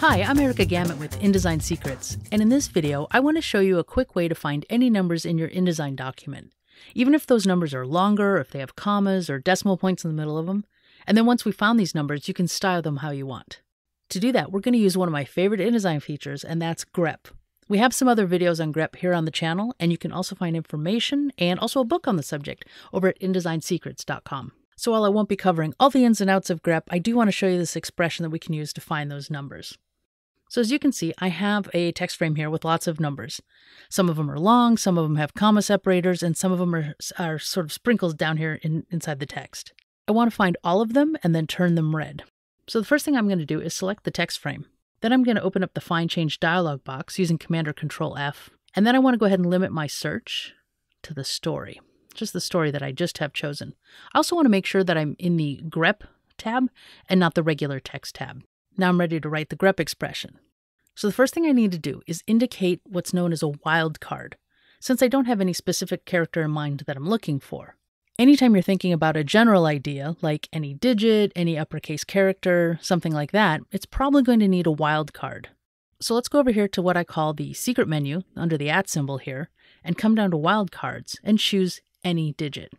Hi, I'm Erica Gamet with InDesign Secrets, and in this video, I want to show you a quick way to find any numbers in your InDesign document, even if those numbers are longer, if they have commas or decimal points in the middle of them. And then once we found these numbers, you can style them how you want. To do that, we're going to use one of my favorite InDesign features, and that's grep. We have some other videos on grep here on the channel, and you can also find information and also a book on the subject over at InDesignSecrets.com. So while I won't be covering all the ins and outs of grep, I do want to show you this expression that we can use to find those numbers. So as you can see, I have a text frame here with lots of numbers. Some of them are long, some of them have comma separators, and some of them are, are sort of sprinkles down here in, inside the text. I want to find all of them and then turn them red. So the first thing I'm going to do is select the text frame. Then I'm going to open up the Find Change dialog box using Command or Control F. And then I want to go ahead and limit my search to the story, just the story that I just have chosen. I also want to make sure that I'm in the grep tab and not the regular text tab. Now I'm ready to write the grep expression. So the first thing I need to do is indicate what's known as a wildcard, since I don't have any specific character in mind that I'm looking for. Anytime you're thinking about a general idea, like any digit, any uppercase character, something like that, it's probably going to need a wildcard. So let's go over here to what I call the secret menu under the at symbol here, and come down to wildcards and choose any digit.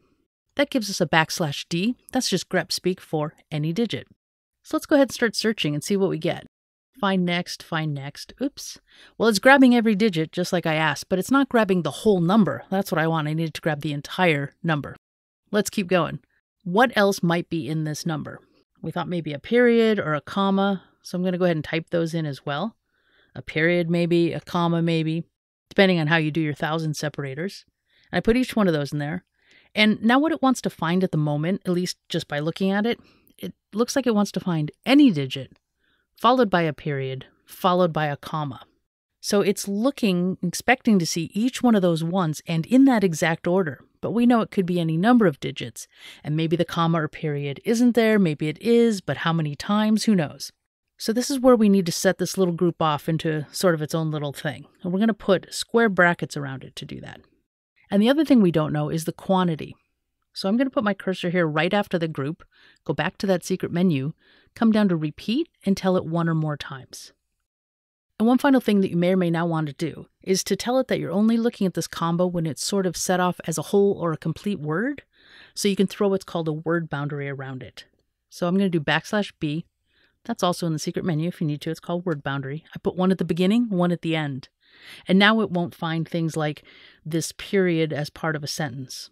That gives us a backslash D, that's just grep speak for any digit. So let's go ahead and start searching and see what we get. Find next, find next. Oops. Well, it's grabbing every digit just like I asked, but it's not grabbing the whole number. That's what I want. I needed to grab the entire number. Let's keep going. What else might be in this number? We thought maybe a period or a comma, so I'm going to go ahead and type those in as well. A period, maybe, a comma, maybe, depending on how you do your thousand separators. And I put each one of those in there. And now, what it wants to find at the moment, at least just by looking at it looks like it wants to find any digit, followed by a period, followed by a comma. So it's looking, expecting to see each one of those once and in that exact order. But we know it could be any number of digits, and maybe the comma or period isn't there, maybe it is, but how many times, who knows? So this is where we need to set this little group off into sort of its own little thing. And we're going to put square brackets around it to do that. And the other thing we don't know is the quantity. So I'm going to put my cursor here right after the group, go back to that secret menu, come down to repeat, and tell it one or more times. And one final thing that you may or may not want to do is to tell it that you're only looking at this combo when it's sort of set off as a whole or a complete word, so you can throw what's called a word boundary around it. So I'm going to do backslash B. That's also in the secret menu if you need to. It's called word boundary. I put one at the beginning, one at the end. And now it won't find things like this period as part of a sentence.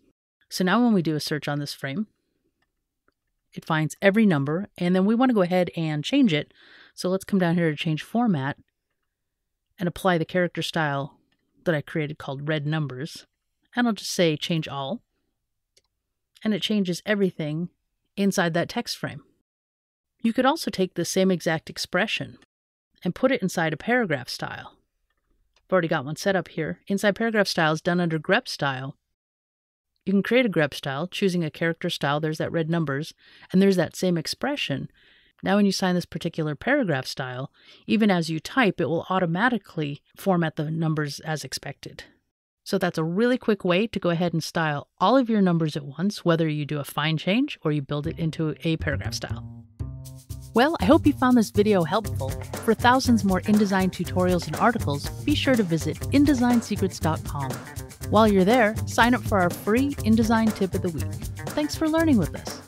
So now when we do a search on this frame, it finds every number, and then we want to go ahead and change it. So let's come down here to change format and apply the character style that I created called red numbers. And I'll just say change all. And it changes everything inside that text frame. You could also take the same exact expression and put it inside a paragraph style. I've already got one set up here. Inside paragraph style is done under grep style, you can create a grep style, choosing a character style. There's that red numbers, and there's that same expression. Now, when you sign this particular paragraph style, even as you type, it will automatically format the numbers as expected. So that's a really quick way to go ahead and style all of your numbers at once, whether you do a find change or you build it into a paragraph style. Well, I hope you found this video helpful. For thousands more InDesign tutorials and articles, be sure to visit InDesignSecrets.com. While you're there, sign up for our free InDesign tip of the week. Thanks for learning with us.